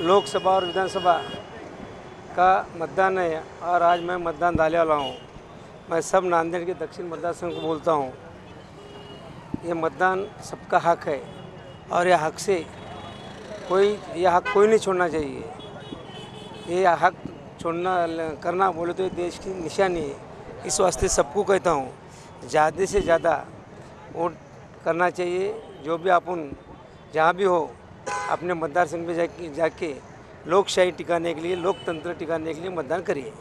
लोकसभा और विधानसभा का मतदान है और आज मैं मतदान डाले वाला हूँ। मैं सब नांदेड़ के दक्षिण मतदार संघ को बोलता हूँ, ये मतदान सबका हक है और यह हक से कोई, यह हक कोई नहीं छोड़ना चाहिए। ये हक छोड़ना, करना बोले तो ये देश की निशानी है। इस वास्ते सबको कहता हूँ, ज़्यादा से ज़्यादा वोट करना चाहिए। जो भी अपन जहाँ भी हो अपने मतदार संघ में जाके जाके लोकशाही टिकाने के लिए, लोकतंत्र टिकाने के लिए मतदान करिए।